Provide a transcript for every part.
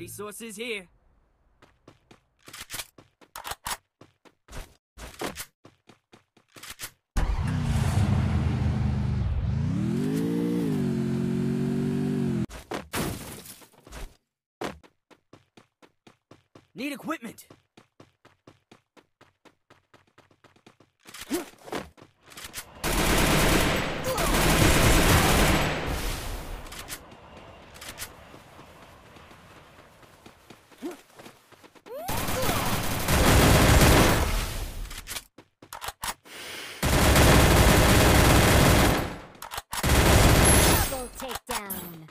Resources here. Need equipment. Double takedown.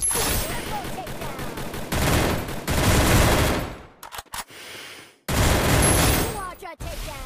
Triple takedown. Quadra takedown.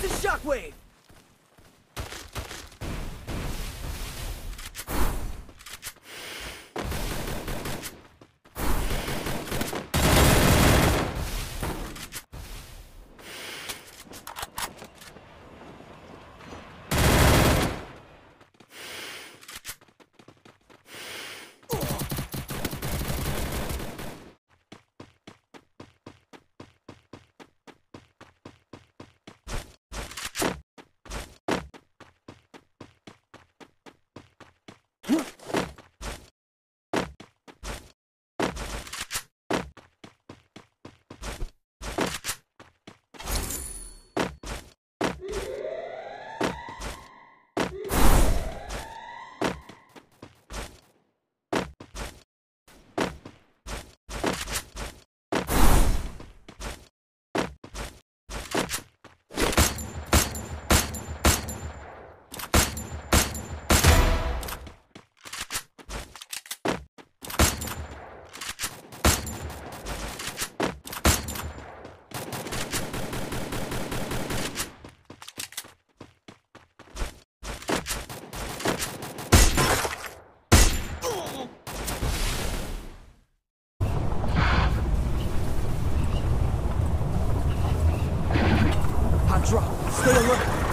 Sense of shockwave. Drop. Stay alert.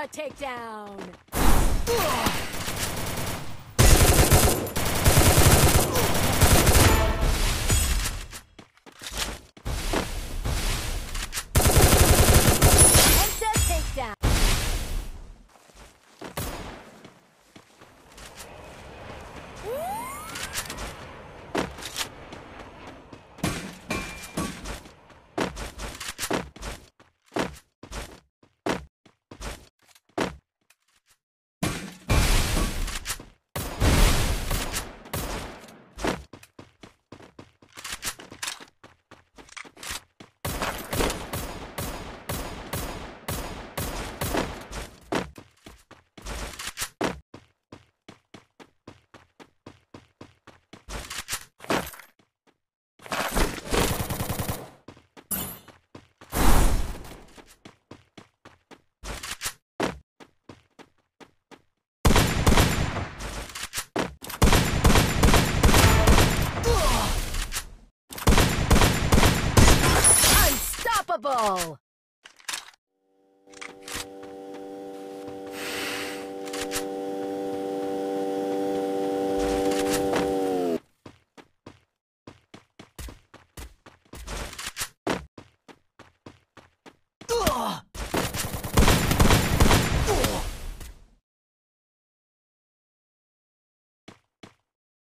Quadra takedown. Penta